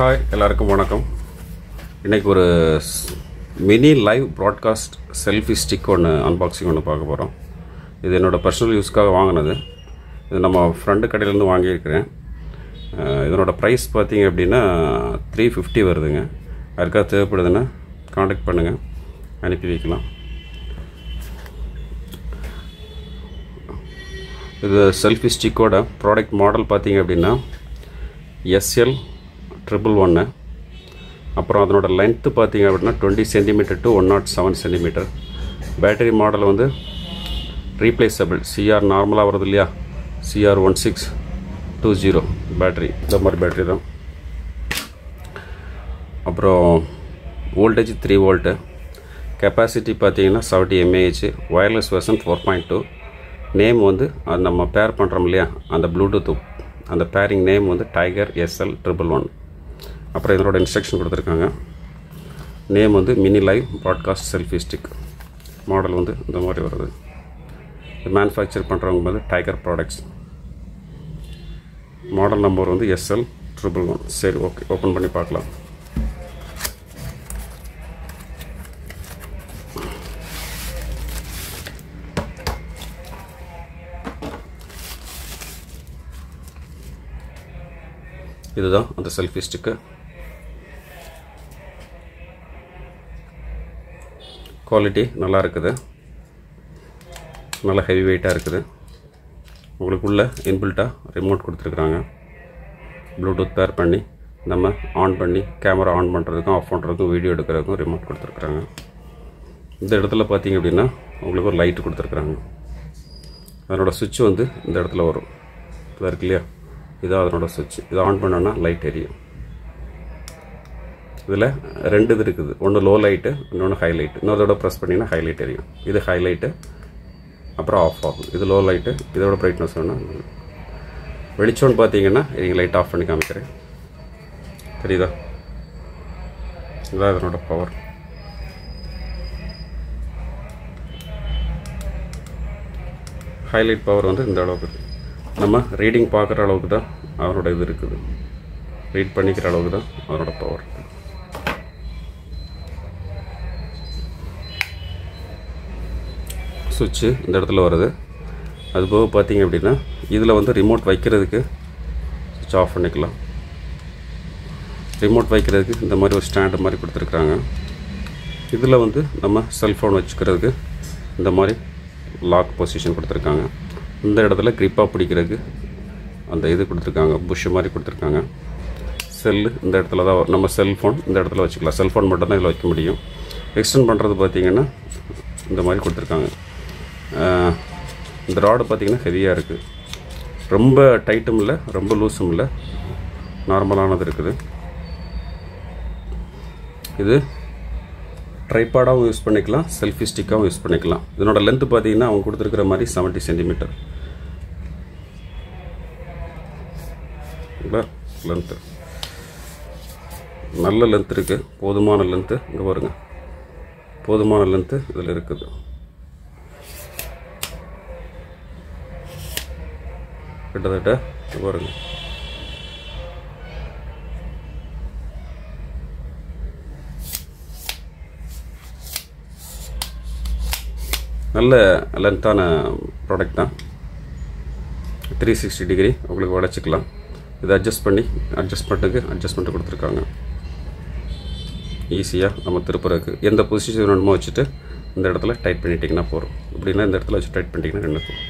Hi எல்லாருக்கும் வணக்கம். இன்றைக்கி ஒரு mini live broadcast selfie stick ஒன்று அன்பாக்சிங் ஒன்று பார்க்க போகிறோம் இது என்னோடய பர்சனல் யூஸ்க்காக வாங்கினது. இது நம்ம ஃப்ரெண்டு கடையிலேருந்து வாங்கியிருக்கிறேன். இதனோட ப்ரைஸ் பார்த்தீங்க அப்படின்னா த்ரீ ஃபிஃப்டி வருதுங்க. யாருக்காக தேவைப்படுதுன்னா காண்டாக்ட் பண்ணுங்கள் அனுப்பி வைக்கலாம். இது செல்ஃபி ஸ்டிக்கோட ப்ராடக்ட் மாடல் பார்த்தீங்க அப்படின்னா எஸ்எல் ட்ரிபிள் ஒன்று அப்புறம் அதனோட லென்த்து பார்த்தீங்க அப்படின்னா twenty centimetre to one nought seven centimetre battery model வந்து ரீப்ளேஸபிள் சிஆர் நார்மலாக வருது இல்லையா? CR one six two zero battery இந்த மாதிரி பேட்டரி தான். அப்புறம் வோல்டேஜ் த்ரீ வோல்ட்டு கெப்பாசிட்டி பார்த்தீங்கன்னா seventy mAh wireless version four point two name வந்து அது நம்ம பேர் பண்ணுறோம் இல்லையா? அந்த ப்ளூடூத் அந்த பேரிங் நேம் வந்து டைகர் எஸ்எல் ட்ரிபிள் ஒன் அப்புறம் இதனோட இன்ஸ்ட்ரக்ஷன் கொடுத்துருக்காங்க. நேம் வந்து mini live broadcast selfie stick model வந்து இந்த மாதிரி வருது. மேனுஃபேக்சர் பண்ணுறவங்க வந்து டைகர் ப்ராடக்ட்ஸ் மாடல் நம்பர் வந்து எஸ்எல் ட்ரிபிள் ஒன் சரி ஓகே ஓப்பன் பண்ணி பார்க்கலாம். இதுதான் அந்த செல்ஃபி ஸ்டிக்கு குவாலிட்டி நல்லா இருக்குது நல்லா ஹெவி வெயிட்டாக இருக்குது. உங்களுக்குள்ள இன்பில்ட்டாக ரிமோட் கொடுத்துருக்குறாங்க. ப்ளூடூத் பேர் பண்ணி நம்ம ஆன் பண்ணி கேமரா ஆன் பண்ணுறதுக்கும் ஆஃப் பண்ணுறதுக்கும் வீடியோ எடுக்கிறதுக்கும் ரிமோட் கொடுத்துருக்குறாங்க. இந்த இடத்துல பார்த்தீங்க அப்படின்னா உங்களுக்கு ஒரு லைட்டு கொடுத்துருக்குறாங்க. அதனோடய சுவிட்ச் வந்து இந்த இடத்துல வரும். இதாக இருக்கு இல்லையா இதான் அதனோட சுவிட்ச் இதை ஆன் பண்ணோன்னா லைட் எரியும். இதில் ரெண்டு இது இருக்குது ஒன்று லோ லைட்டு இன்னொன்று ஹைலைட் இன்னொரு ப்ரெஸ் பண்ணிங்கன்னா ஹைலைட் எரியும் இது ஹைலைட்டு அப்புறம் ஆஃப் ஆகும். இது லோ லைட்டு இதோட பிரைட்னஸ் வேணும் வெளிச்சம்னு பார்த்தீங்கன்னா நீங்கள் லைட் ஆஃப் பண்ணி காமிக்கிறேன். தெரியுதா? இதுதான் இதனோட பவர் ஹைலைட் பவர் வந்து இந்த அளவுக்கு இருக்குது நம்ம ரீடிங் பார்க்குற அளவுக்கு தான் அவரோட இது இருக்குது. ரீட் பண்ணிக்கிற அளவுக்கு தான் அவரோட பவர் இருக்குது சுவிட்சு இந்த இடத்துல வருது. அது போக பார்த்தீங்க அப்படின்னா இதில் வந்து ரிமோட் வைக்கிறதுக்கு சுவிட்ச் ஆஃப் பண்ணிக்கலாம். ரிமோட் வைக்கிறதுக்கு இந்த மாதிரி ஒரு ஸ்டாண்டு மாதிரி கொடுத்துருக்குறாங்க. இதில் வந்து நம்ம செல்ஃபோன் வச்சுக்கிறதுக்கு இந்த மாதிரி லாக் பொசிஷன் கொடுத்துருக்காங்க. இந்த இடத்துல க்ரிப்பாக பிடிக்கிறதுக்கு அந்த இது கொடுத்துருக்காங்க புஷ் மாதிரி கொடுத்துருக்காங்க. செல்லு இந்த இடத்துல தான் நம்ம செல்ஃபோன் இந்த இடத்துல வச்சுக்கலாம். செல்ஃபோன் மட்டும்தான் இதில் வைக்க முடியும். எக்ஸ்டெண்ட் பண்ணுறது பார்த்தீங்கன்னா இந்த மாதிரி கொடுத்துருக்காங்க. இந்த ராடு பார்த்திங்கன்னா ஹெவியாக இருக்குது ரொம்ப டைட்டும் இல்லை ரொம்ப லூஸும் இல்லை. நார்மலானது இருக்குது. இது ட்ரைபாடாகவும் யூஸ் பண்ணிக்கலாம் செல்ஃபி ஸ்டிக்காகவும் யூஸ் பண்ணிக்கலாம். இதனோட லென்த்து பார்த்தீங்கன்னா அவங்க கொடுத்துருக்குற மாதிரி செவன்ட்டி சென்டிமீட்டர் லென்த்து நல்ல லென்த் இருக்குது போதுமான லென்த்து இங்கே பாருங்கள் போதுமான லென்த்து இதில் இருக்குது. கிட்டத்தட்ட பாருங்க. நல்ல லென்த்தான ப்ராடக்ட் தான். த்ரீ சிக்ஸ்டி டிகிரி உங்களுக்கு உடச்சிக்கலாம் இதை அட்ஜஸ்ட் பண்ணி அட்ஜஸ்ட்மெண்ட்டுக்கு அட்ஜஸ்ட்மெண்ட் கொடுத்துருக்காங்க. ஈஸியாக நம்ம திருப்புறதுக்கு எந்த பொசிஷன் வேணுமோ வச்சுட்டு இந்த இடத்துல டைட் பண்ணிட்டிங்கன்னா போகிறோம் இப்படின்னா இந்த இடத்துல வச்சு டைட் பண்ணிட்டீங்கன்னா நின்றுக்கும்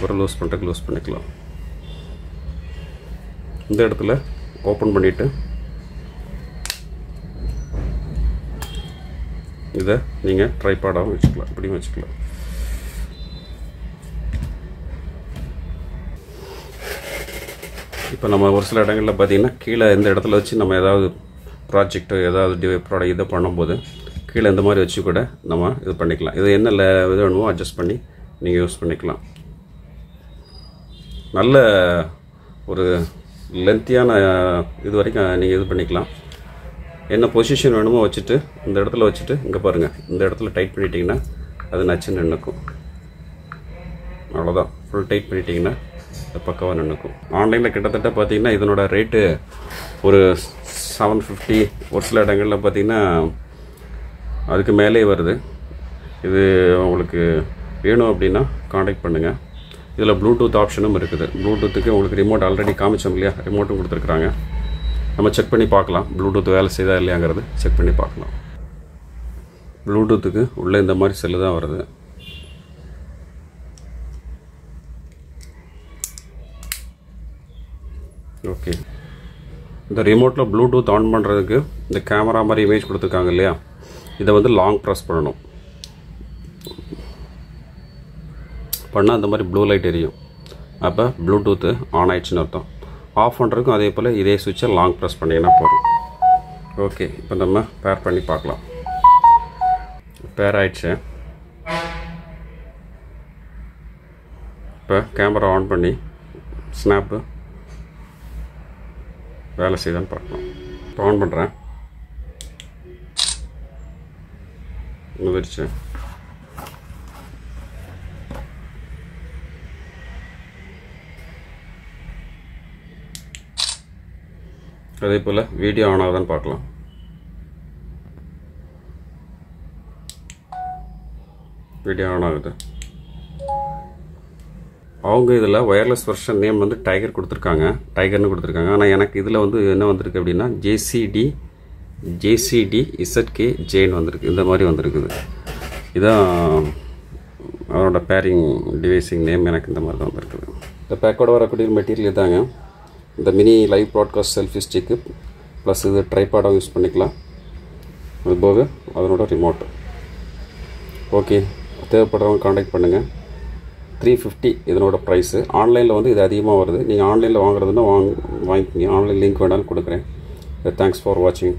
அப்புறம் லூஸ் பண்ணுறதுக்கு லூஸ் பண்ணிக்கலாம். இந்த இடத்துல ஓப்பன் பண்ணிவிட்டு இதை நீங்கள் ட்ரைபாடாகவும் வச்சுக்கலாம். இப்படியும் வச்சுக்கலாம். இப்போ நம்ம ஒரு சில இடங்களில் பார்த்தீங்கன்னா கீழே இந்த இடத்துல வச்சு நம்ம ஏதாவது ப்ராஜெக்ட்டோ ஏதாவது டி ப்ராடக்ட் இதை பண்ணும்போது கீழே இந்த மாதிரி வச்சு கூட நம்ம இது பண்ணிக்கலாம். இது என்ன ல- இது வேணுமோ அட்ஜஸ்ட் பண்ணி நீங்கள் யூஸ் பண்ணிக்கலாம். நல்ல ஒரு லென்த்தியான இது வரைக்கும் நீங்கள் இது பண்ணிக்கலாம். என்ன பொசிஷன் வேணுமோ வச்சுட்டு இந்த இடத்துல வச்சுட்டு இங்கே பாருங்கள் இந்த இடத்துல டைட் பண்ணிட்டீங்கன்னா அது நச்சு நின்றுக்கும் அவ்வளோதான் ஃபுல் டைட் பண்ணிட்டீங்கன்னா பக்கவாக நின்றுக்கும் ஆன்லைனில் கிட்டத்தட்ட பார்த்தீங்கன்னா இதனோட ரேட்டு ஒரு செவன் ஃபிஃப்டி ஒரு சில இடங்களில் பார்த்தீங்கன்னா அதுக்கு மேலே வருது. இது உங்களுக்கு வேணும் அப்படின்னா காண்டாக்ட் பண்ணுங்கள் இதில் ப்ளூடூத் ஆப்ஷனும் இருக்குது. ப்ளூடூத்துக்கு உங்களுக்கு ரிமோட் ஆல்ரெடி காமிச்சோம் இல்லையா? ரிமோட்டும் கொடுத்துருக்குறாங்க. நம்ம செக் பண்ணி பார்க்கலாம். ப்ளூடூத் வேலை செய்தா இல்லையாங்கிறது செக் பண்ணி பார்க்கலாம். ப்ளூடூத்துக்கு உள்ளே இந்த மாதிரி செல்லு தான் வருது. ஓகே இந்த ரிமோட்டில் ப்ளூடூத் ஆன் பண்ணுறதுக்கு இந்த கேமரா மாதிரி இமேஜ் கொடுத்துருக்காங்க இல்லையா? இதை வந்து லாங் ப்ரெஸ் பண்ணணும். பண்ணால் அந்த மாதிரி ப்ளூ லைட் எரியும். அப்போ ப்ளூடூத்து ஆன் ஆயிடுச்சுன்னு அர்த்தம். ஆஃப் பண்ணுறதுக்கும் அதே போல் இதே சுவிட்சை லாங் ப்ரெஸ் பண்ணிங்கன்னா போதும். ஓகே இப்போ நம்ம பேர் பண்ணி பார்க்கலாம். பேர் ஆயிடுச்சு. இப்போ கேமரா ஆன் பண்ணி ஸ்னாப்பு வேலை செய்தான்னு பார்க்கலாம். இப்போ ஆன் பண்ணுறேன் வந்துருச்சு அதே போல் வீடியோ ஆன் ஆகுதான்னு பார்க்கலாம். வீடியோ ஆன் ஆகுது. அவங்க இதில் ஒயர்லெஸ் வெர்ஷன் நேம் வந்து டைகர் கொடுத்துருக்காங்க. டைகர்னு கொடுத்துருக்காங்க. ஆனால் எனக்கு இதில் வந்து என்ன வந்திருக்கு அப்படின்னா ஜேசிடி ஜேசிடி இசட்கே ஜேன் வந்திருக்கு. இந்த மாதிரி வந்திருக்குது. இதான் அவரோட பேரிங் டிவைசிங் நேம் எனக்கு இந்த மாதிரி தான் வந்திருக்குது. இந்த பேக்கோட வரக்கூடிய மெட்டீரியல் இதாங்க. இந்த mini live broadcast selfie stick plus இது ட்ரைபாடாக யூஸ் பண்ணிக்கலாம். அது போக அதனோட ரிமோட் ஓகே தேவைப்படுறவங்க காண்டாக்ட் பண்ணுங்கள் த்ரீ ஃபிஃப்டி இதனோட ப்ரைஸு ஆன்லைனில் வந்து இது அதிகமாக வருது. நீங்கள் ஆன்லைனில் வாங்குறதுன்னா வாங்க வாங்கிக்கிங்க. ஆன்லைன் லிங்க் வேணாலும் கொடுக்குறேன். தேங்க்ஸ் ஃபார் வாட்சிங்